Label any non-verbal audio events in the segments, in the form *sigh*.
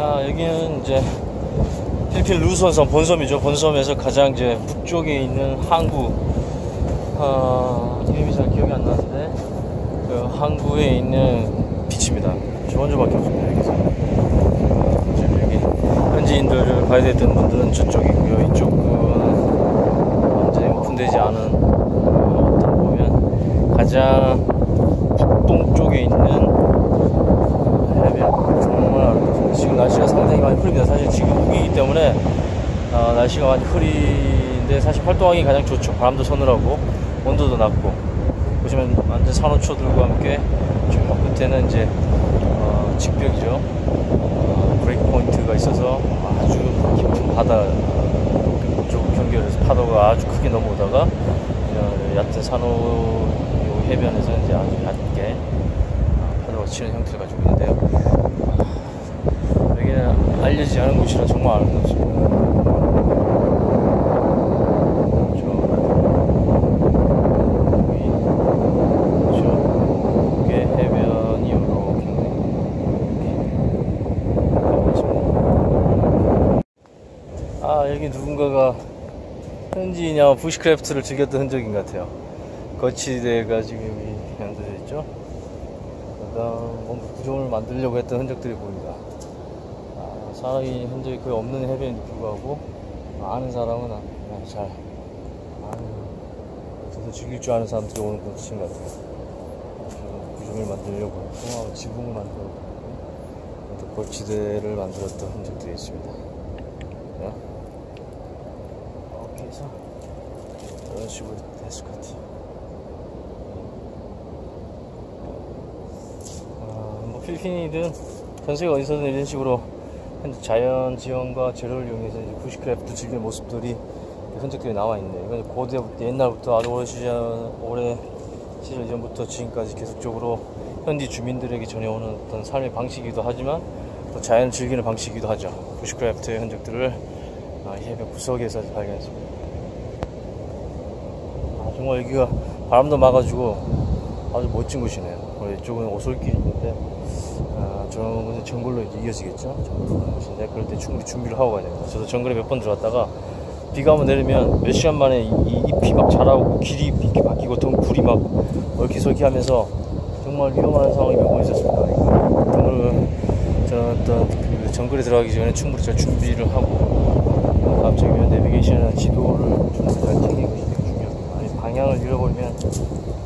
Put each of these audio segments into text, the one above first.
아, 여기는 이제 필리핀 루선섬 본섬이죠. 본섬에서 가장 이제 북쪽에 있는 항구, 아, 이름이 잘 기억이 안 나는데, 그 항구에 있는 비치입니다. 저 혼자밖에 없습니다, 여기서. 지금 여기 현지인들을 봐야 되던 분들은 저쪽이고요. 이쪽은 완전히 오픈되지 않은, 어, 어떤 보면 가장 북동쪽에 있는 해변. 정말 아름답습니다. 지금 날씨가 상당히 많이 흐립니다. 사실 지금 우기이기 때문에 어, 날씨가 많이 흐린데 사실 활동하기 가장 좋죠. 바람도 서늘하고 온도도 낮고 보시면 완전 산호초들과 함께 저 끝에는 이제 어, 직벽이죠. 어, 브레이크 포인트가 있어서 아주 깊은 바다 쪽 경계에서 파도가 아주 크게 넘어오다가 어, 얕은 산호 요 해변에서 이제 아주 얕게 어, 파도가 치는 형태를 가지고 있는데요. 알려지지 않은 곳이라 정말 아름답습니다. 아, 여기 누군가가 현지인이나 부시크래프트를 즐겼던 흔적인 것 같아요. 거치대가 지금 여기 연도져 있죠? 그 다음 뭔가 구조물 만들려고 했던 흔적들이 보입니다. 아, 사람이 흔적이 거의 없는 해변에도 불구하고 아는 사람은 아- 그냥 잘 아는 저도 즐길 줄 아는 사람들이 오는 곳인 것 같아요. 구조물 만들려고 했고 지붕을 만들고 또 거치대를 만들었던 흔적들이 있습니다. 네. 이렇게 해서 이런 식으로 됐을 것 같아요. 아, 뭐 필리핀이든 전 세계 어디서든 이런 식으로 현재 자연 지형과 재료를 이용해서 이제 bushcraft 즐기는 모습들이 흔적들이 나와 있는데 이건 고대부터 옛날부터 아주 오래 시절 오래 시절 이전부터 지금까지 계속적으로 현지 주민들에게 전해오는 어떤 삶의 방식이기도 하지만 또 자연을 즐기는 방식이기도 하죠. bushcraft의 흔적들을 아, 이 해변 구석에서 발견했습니다. 아, 정말 여기가 바람도 막아주고 아주 멋진 곳이네요. 그리고 이쪽은 오솔길이 있는데, 아, 저런 곳은 정글로 이제 이어지겠죠? 정글로 가는 곳인데, 그럴 때 충분히 준비를 하고 가야 됩니다. 저도 정글에 몇 번 들어갔다가, 비가 한번 내리면 몇 시간 만에 이, 이 잎이 막 자라고 길이 이렇게 바뀌고 덩굴이 막 얽히설키 하면서 정말 위험한 상황이 몇 번 있었습니다. 그러니까 정글, 저 어떤 그 정글에 들어가기 전에 충분히 잘 준비를 하고, 갑자기 내비게이션이나 지도를 좀잘 되게 중요합니다. 방향을 잃어버리면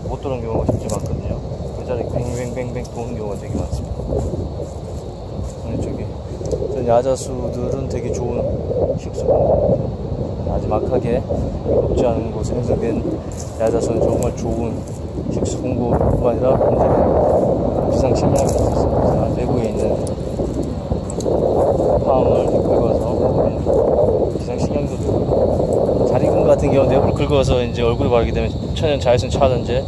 못 도는 경우가 진짜 많거든요. 그 자리에 뱅뱅뱅뱅 도는 경우가 되게 많습니다. 전 야자수들은 되게 좋은 식수입니다. 마지막하게 높지 않은 곳에 형성된 야자수는 정말 좋은 식수 공급뿐만 아니라 이제 비상 식량이 있습니다. 내부에 있는 팜을 긁어서 비상 식량도 되고 자리금 같은 경우 내부를 긁어서 이제 얼굴에 바르게 되면 천연 자외선 차단제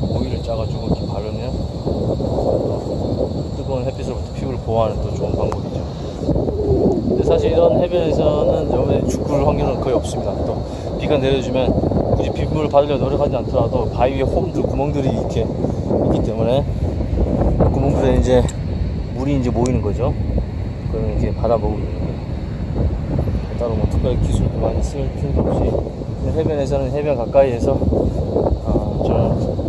오일을 짜가지고 이렇게 바르면 뜨거운 햇빛으로부터 피부를 보호하는 또 좋은 방법이죠. 근데 사실 이런 해변에서는 여기 죽을 확률은 거의 없습니다. 또 비가 내려주면 굳이 빗물을 받으려 노력하지 않더라도 바위 위에 홈들 구멍들이 이렇게 있기 때문에 그 구멍들에 이제 물이 이제 모이는 거죠. 그러면 이렇게 받아 먹으면 됩니다. 따로 뭐 특별히 기술도 많이 쓸 필요도 없이 해변에서는 해변 가까이에서 어, 저는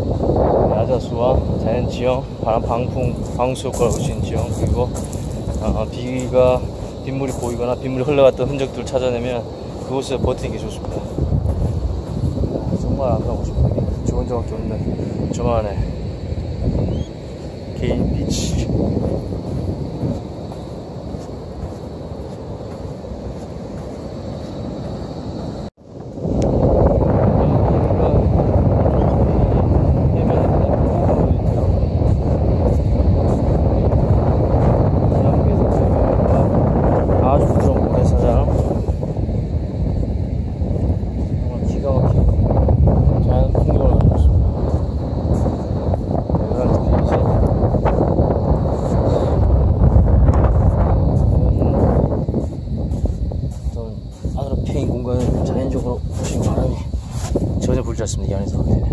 야자수와 자연 지형, 바람 방풍, 방수 효과를 있는 지형 그리고 어, 비가 빗물이 보이거나 빗물이 흘러갔던 흔적들을 찾아내면 그곳에 버티기 좋습니다. 아, 정말 아름다운 곳입니다. 여기 좋은 점밖에 없는 저만의 개인 비치. 아주 부드러운 모래사장 정말 기가 막힌 자연 풍경을 가지고 있습니다 이런 특히 이제 어떤 안으로 패인 공간을 자연적으로 보시고 바람이 하게 되면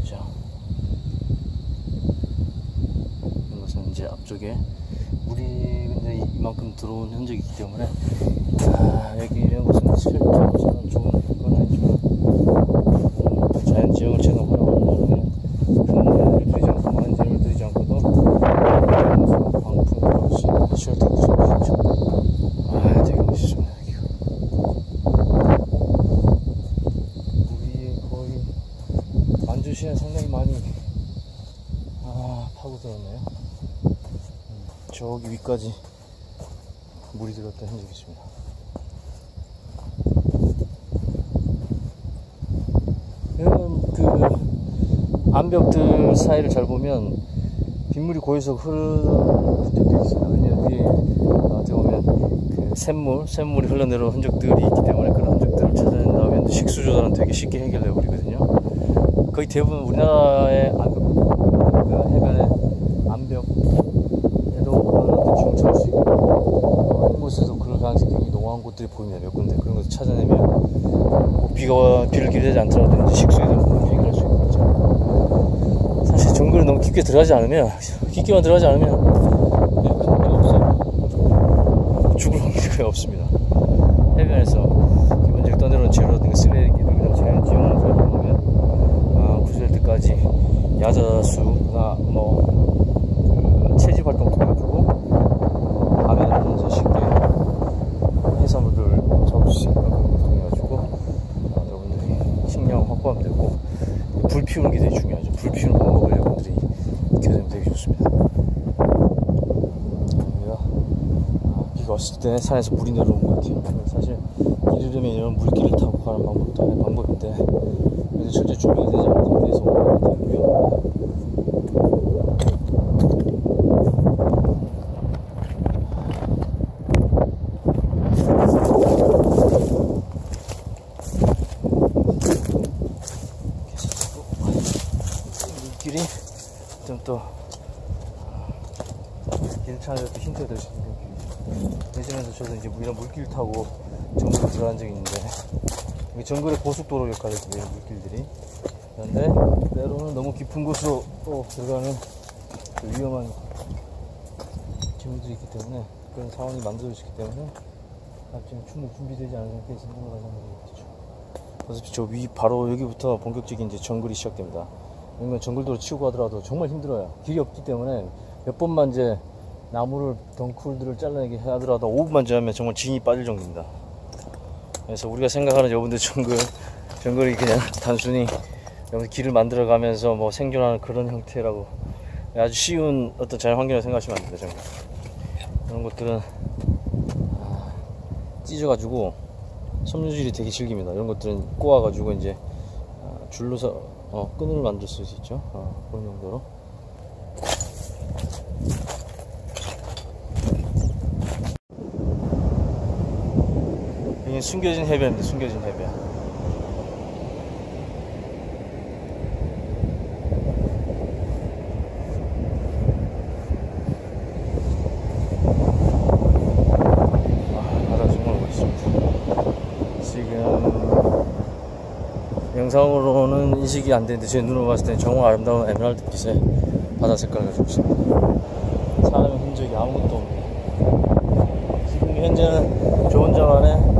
그죠. 이것은 이제 앞쪽에 물이 이제 이만큼 들어온 흔적이 있기 때문에 아, 여기 이런 곳은 저는 좋은 건 아니지만 음, 자연 지형을 제가 활용하는 큰 무리를 들이지 않고 많은 재미를 들이지 않고도 방풍 없이 쉘터 구성이 있죠 아 되게 멋있습니다 여기가 물이 거의 만주시에 상당히 많이 아 파고들었네요 음, 저기 위까지 물이 들었던 흔적이 있습니다 그 암벽들 사이를 잘 보면 빗물이 고여서 흐르는 흔적도 있어요. 왜냐면 위에 어떻게 보면 그 샘물, 샘물이 흘러내려온 흔적들이 있기 때문에 그런 흔적들을 찾아낸 다음에 식수 조절은 되게 쉽게 해결해 버리거든요. 거의 대부분 우리나라의 암벽, 그 해변의 암벽에도 그런 대충 찾을 수 있고 어, 굉장히 농후한 곳들이 보입니다. 몇 군데 그런 것을 찾아내면 뭐 비가 비를 기대지 않더라도 이제 식수에 대한 부분을 해결할 수 있는 거죠. 사실 정글은 너무 깊게 들어가지 않으면 깊게만 들어가지 않으면 네, 없어요. 죽을 확률이 거의 없습니다. 해변에서 기본적으로 떠내려온 재료라든가 쓰레기를 그냥 자연 지형을 살펴보면 아, 구조될 때까지 야자수나 뭐 그, 채집 활동 통해 가지고 밤에는 이제 쉽게 해산물을 잡을 수 있는 그런 걸 통해 가지고 아, 여러분들이 식량 확보하면 되고 불 중요하죠. 불 피우는 방법을 여러분들이 익혀두면 되게 좋습니다. 여기가 아, 비가 왔을 때 산에서 물이 내려오는 것 같아요. 사실 이런 물길을 타고 가는 방법도 방법인데 그래서 절대 준비가 되지 않은 상태에서 오는 것 되게 위험합니다. 물길이 좀 또 또 힌트가 될 수 있는 길이죠. 예전에도 저도 이제 이런 물길 타고 정글에 들어간 적이 있는데 이게 정글의 고속도로 역할을 해요 물길들이 그런데 때로는 너무 깊은 곳으로 또 들어가는 그 위험한 기물들이 있기 때문에 그런 상황이 만들어지기 때문에 지금 충분히 준비되지 않은 상태에서 넘어가는 상황이 있죠. 어차피 저 위 바로 여기부터 본격적인 이제 정글이 시작됩니다. 정글도로 치고 가더라도 정말 힘들어요. 길이 없기 때문에 몇 번만 이제 나무를 덩쿨들을 잘라내게 하더라도 5분만 지나면 정말 진이 빠질 정도입니다. 그래서 우리가 생각하는 여러분들 정글 정글이 그냥 *laughs* 단순히 여러분 길을 만들어 가면서 뭐 생존하는 그런 형태라고 아주 쉬운 어떤 자연 환경을 생각하시면 안 됩니다. 정글. 그런 것들은 아, 찢어가지고 섬유질이 되게 질깁니다. 이런 것들은 꼬아가지고 이제 아, 줄로서 어, 끈을 만들 수 있죠. 어, 그런 정도로. 숨겨진 해변입니다. 숨겨진 해변. 아, 바다 정말 멋있습니다. 지금 영상으로는 인식이 안 되는데 제 눈으로 봤을 때 정말 아름다운 에메랄드 빛의 바다 색깔을 가지고 있습니다. 사람의 흔적이 아무것도 없네요. 지금 현재는 저 혼자만의